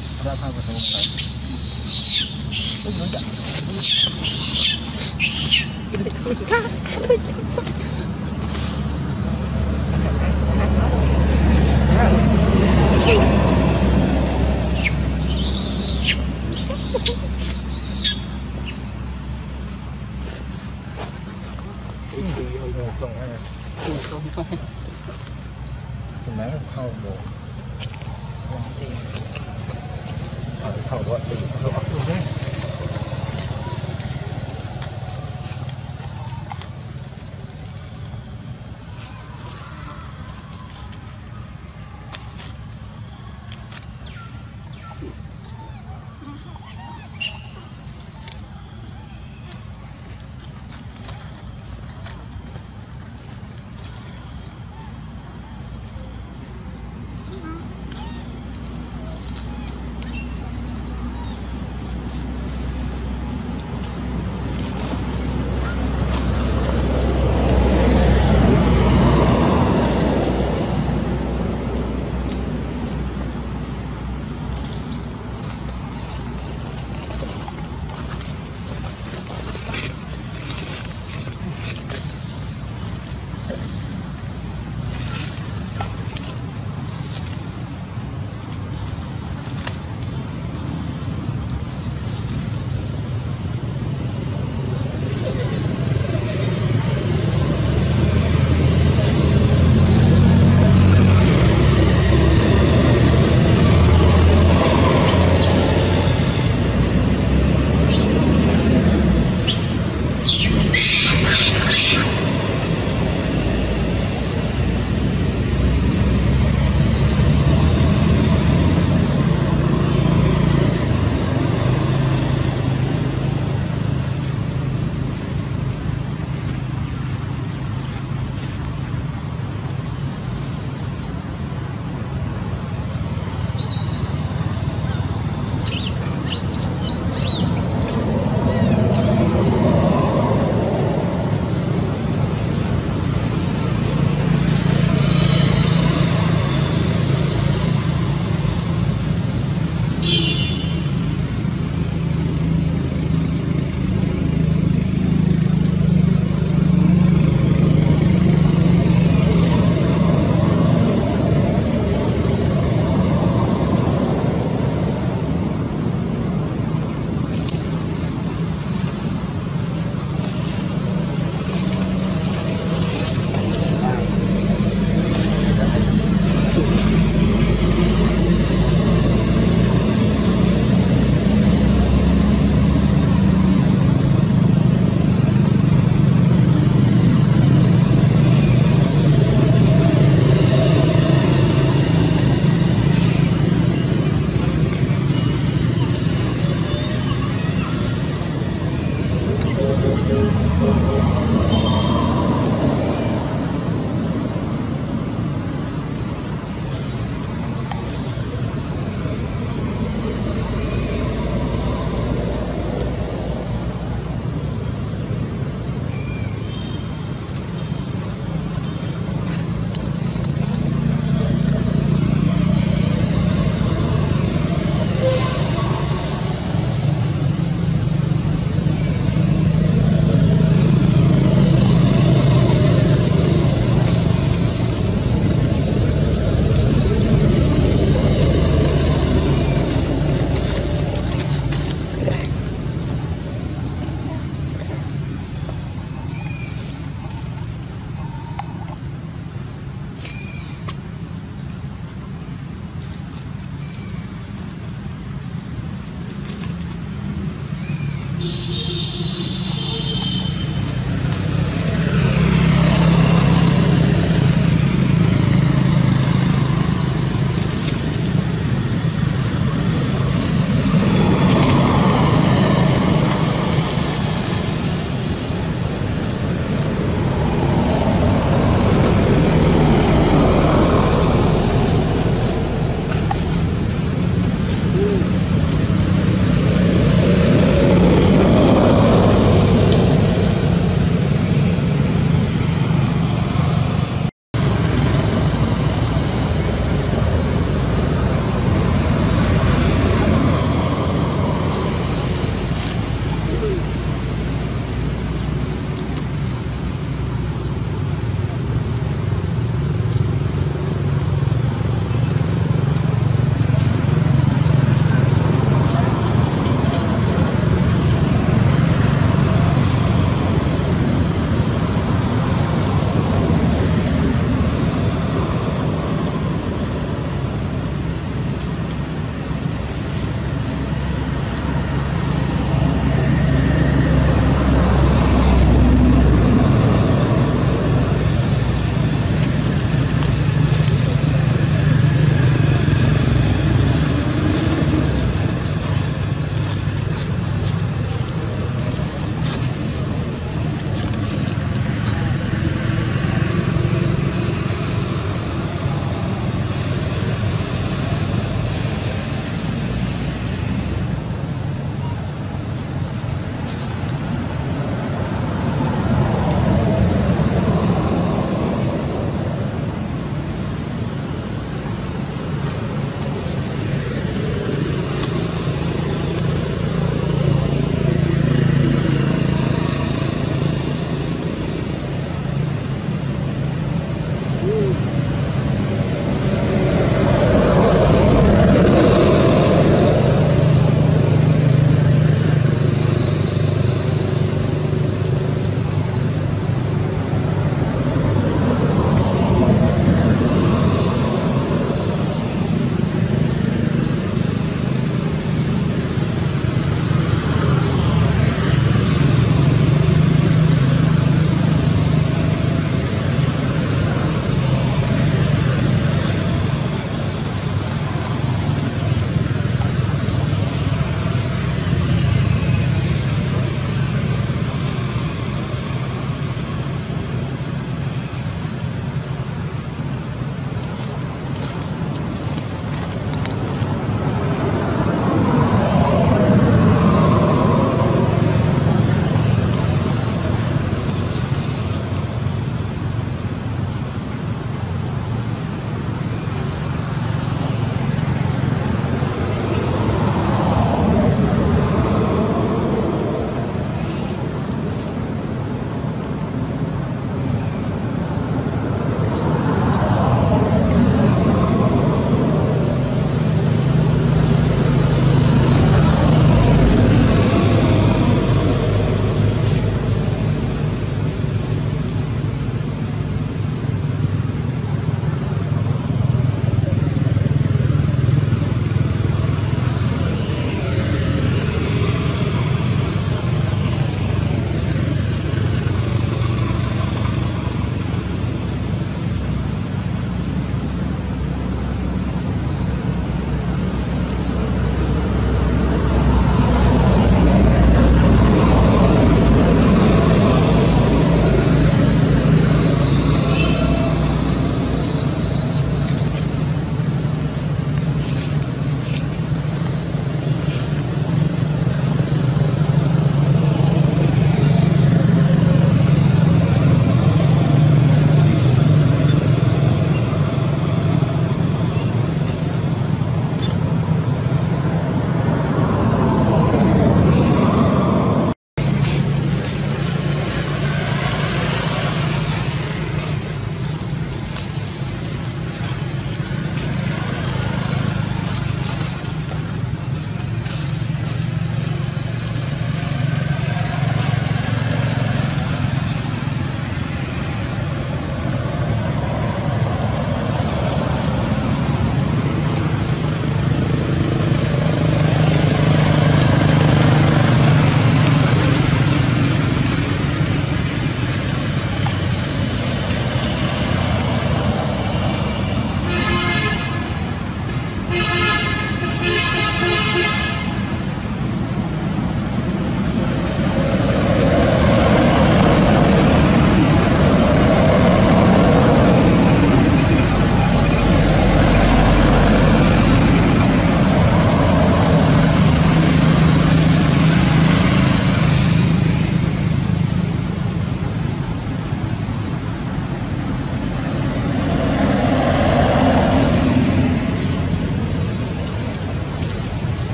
ra sao mà không này Thì má không bộ Không có tiền. Không có tiền